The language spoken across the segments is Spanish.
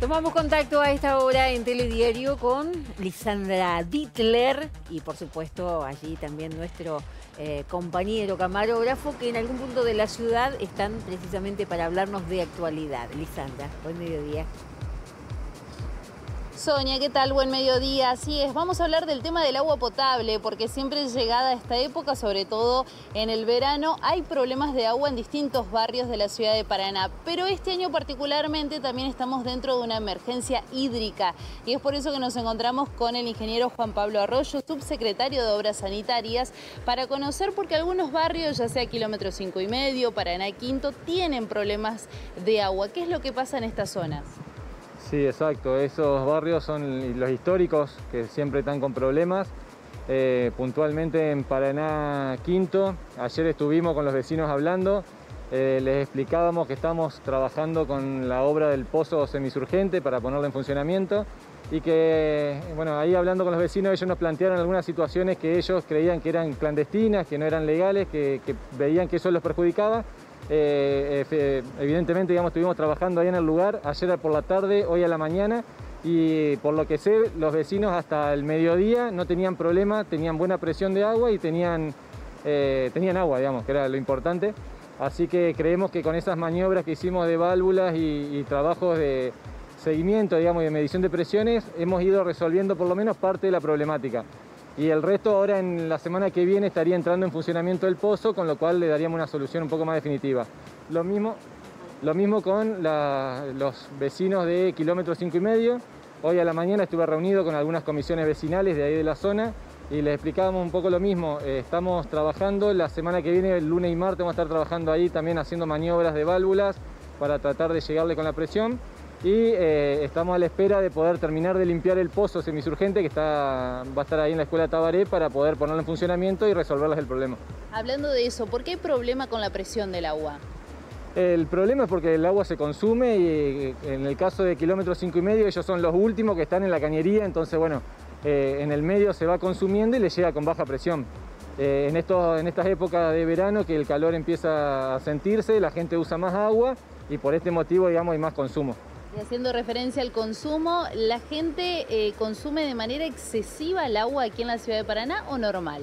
Tomamos contacto a esta hora en Telediario con Lisandra Dittler y por supuesto allí también nuestro eh, compañero camarógrafo que en algún punto de la ciudad están precisamente para hablarnos de actualidad. Lisandra, buen mediodía. Sonia, ¿qué tal? Buen mediodía. Así es, vamos a hablar del tema del agua potable, porque siempre llegada a esta época, sobre todo en el verano, hay problemas de agua en distintos barrios de la ciudad de Paraná. Pero este año particularmente también estamos dentro de una emergencia hídrica y es por eso que nos encontramos con el ingeniero Juan Pablo Arroyo, subsecretario de Obras Sanitarias, para conocer porque algunos barrios, ya sea kilómetro 5 y medio, Paraná Quinto, tienen problemas de agua. ¿Qué es lo que pasa en estas zonas? Sí, exacto. Esos barrios son los históricos que siempre están con problemas. Eh, puntualmente en Paraná Quinto, ayer estuvimos con los vecinos hablando, eh, les explicábamos que estamos trabajando con la obra del pozo semisurgente para ponerlo en funcionamiento y que, bueno, ahí hablando con los vecinos ellos nos plantearon algunas situaciones que ellos creían que eran clandestinas, que no eran legales, que, que veían que eso los perjudicaba eh, evidentemente, digamos, estuvimos trabajando ahí en el lugar ayer por la tarde, hoy a la mañana y por lo que sé, los vecinos hasta el mediodía no tenían problema, tenían buena presión de agua y tenían, eh, tenían agua, digamos, que era lo importante. Así que creemos que con esas maniobras que hicimos de válvulas y, y trabajos de seguimiento, digamos, y de medición de presiones, hemos ido resolviendo por lo menos parte de la problemática y el resto ahora en la semana que viene estaría entrando en funcionamiento el pozo, con lo cual le daríamos una solución un poco más definitiva. Lo mismo, lo mismo con los vecinos de kilómetro 5 y medio. Hoy a la mañana estuve reunido con algunas comisiones vecinales de ahí de la zona y les explicábamos un poco lo mismo. Eh, estamos trabajando, la semana que viene, el lunes y martes, vamos a estar trabajando ahí también haciendo maniobras de válvulas para tratar de llegarle con la presión y eh, estamos a la espera de poder terminar de limpiar el pozo semisurgente que está, va a estar ahí en la escuela Tabaré para poder ponerlo en funcionamiento y resolverles el problema. Hablando de eso, ¿por qué hay problema con la presión del agua? El problema es porque el agua se consume y eh, en el caso de kilómetros 5 y medio ellos son los últimos que están en la cañería, entonces bueno, eh, en el medio se va consumiendo y le llega con baja presión. en, esto, en estas épocas de verano que el calor empieza a sentirse, la gente usa más agua y por este motivo digamos hay más consumo haciendo referencia al consumo, ¿la gente eh, consume de manera excesiva el agua aquí en la ciudad de Paraná o normal?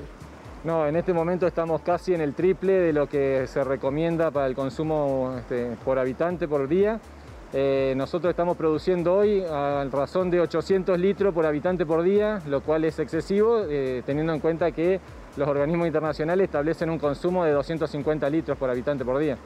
No, en este momento estamos casi en el triple de lo que se recomienda para el consumo este, por habitante por día. Eh, nosotros estamos produciendo hoy a razón de 800 litros por habitante por día, lo cual es excesivo, eh, teniendo en cuenta que los organismos internacionales establecen un consumo de 250 litros por habitante por día.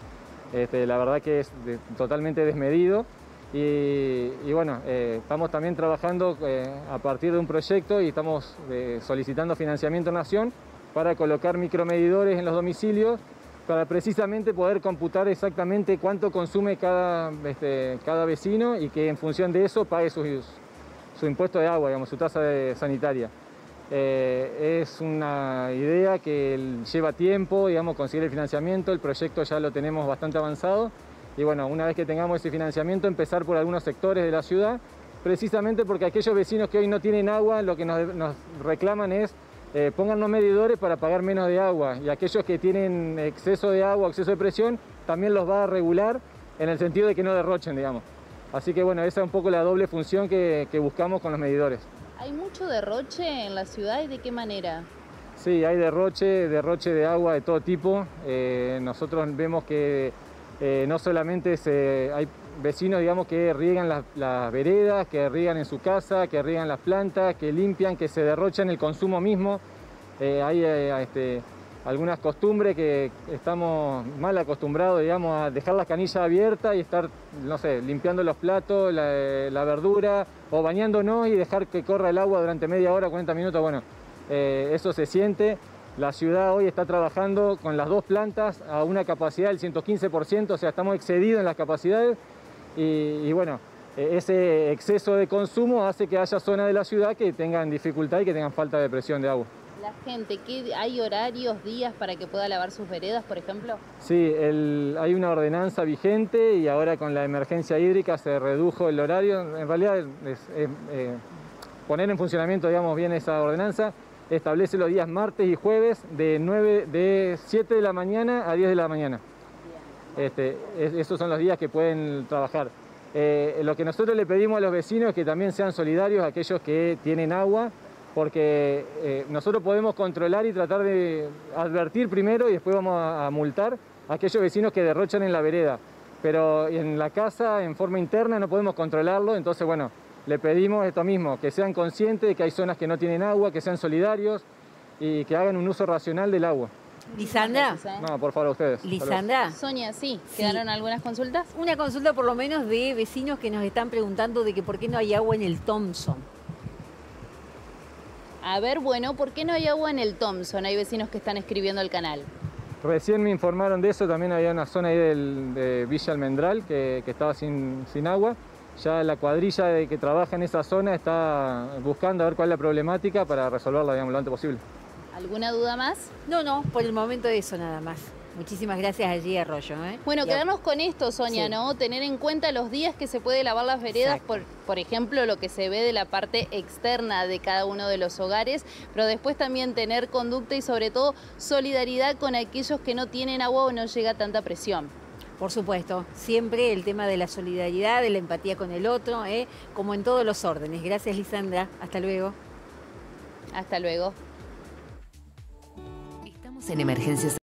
Este, la verdad que es totalmente desmedido. Y, bueno, eh, estamos también trabajando eh, a partir de un proyecto y estamos eh, solicitando financiamiento Nación para colocar micromedidores en los domicilios para precisamente poder computar exactamente cuánto consume cada, este, cada vecino y que en función de eso pague su, su impuesto de agua, digamos, su tasa sanitaria. es una idea que lleva tiempo, digamos, conseguir el financiamiento, el proyecto ya lo tenemos bastante avanzado y bueno, una vez que tengamos ese financiamiento, empezar por algunos sectores de la ciudad, precisamente porque aquellos vecinos que hoy no tienen agua, lo que nos, reclaman es eh, póngannos medidores para pagar menos de agua y aquellos que tienen exceso de agua, exceso de presión, también los va a regular en el sentido de que no derrochen, digamos. Así que bueno, esa es un poco la doble función que, buscamos con los medidores. ¿Hay mucho derroche en la ciudad y de qué manera? Sí, hay derroche, derroche de agua de todo tipo. Eh, nosotros vemos que eh, no solamente hay vecinos digamos, que riegan las, veredas, que riegan en su casa, que riegan las plantas, que limpian, que se derrochan el consumo mismo. Eh, hay eh, este, algunas costumbres que estamos mal acostumbrados digamos, a dejar las canillas abiertas y estar, no sé, limpiando los platos, la, la, verdura o bañándonos y dejar que corra el agua durante media hora, 40 minutos. Bueno, eso se siente. La ciudad hoy está trabajando con las dos plantas a una capacidad del 115%, o sea, estamos excedidos en las capacidades y, bueno, e, ese exceso de consumo hace que haya zonas de la ciudad que tengan dificultad y que tengan falta de presión de agua. La gente, ¿hay horarios, días para que pueda lavar sus veredas, por ejemplo? Sí, hay una ordenanza vigente y ahora con la emergencia hídrica se redujo el horario. En realidad es, eh, poner en funcionamiento, digamos, bien esa ordenanza establece los días martes y jueves de, 9, de 7 de la mañana a 10 de la mañana. Este, esos son los días que pueden trabajar. Eh, lo que nosotros le pedimos a los vecinos es que también sean solidarios aquellos que tienen agua, porque eh, nosotros podemos controlar y tratar de advertir primero y después vamos a, multar a aquellos vecinos que derrochan en la vereda. Pero en la casa, en forma interna, no podemos controlarlo, entonces bueno, le pedimos esto mismo, que sean conscientes de que hay zonas que no tienen agua, que sean solidarios y que hagan un uso racional del agua. Lisandra. No, por favor, ustedes. Lisandra. Sonia, sí. ¿Quedaron algunas consultas? Una consulta por lo menos de vecinos que nos están preguntando de que por qué no hay agua en el Thompson. A ver, bueno, ¿por qué no hay agua en el Thompson? Hay vecinos que están escribiendo al canal. Recién me informaron de eso, también había una zona ahí de Villa Almendral que, estaba sin, sin agua. Ya la cuadrilla de que trabaja en esa zona está buscando a ver cuál es la problemática para resolverla digamos, lo antes posible. ¿Alguna duda más? No, no, por el momento eso nada más. Muchísimas gracias allí, Arroyo. ¿eh? Bueno, quedarnos con esto, Sonia, ¿no? Tener en cuenta los días que se puede lavar las veredas, por, por ejemplo, lo que se ve de la parte externa de cada uno de los hogares, pero después también tener conducta y sobre todo solidaridad con aquellos que no tienen agua o no llega tanta presión. Por supuesto, siempre el tema de la solidaridad, de la empatía con el otro, ¿eh? como en todos los órdenes. Gracias, Lisandra. Hasta luego. Hasta luego. Estamos en emergencias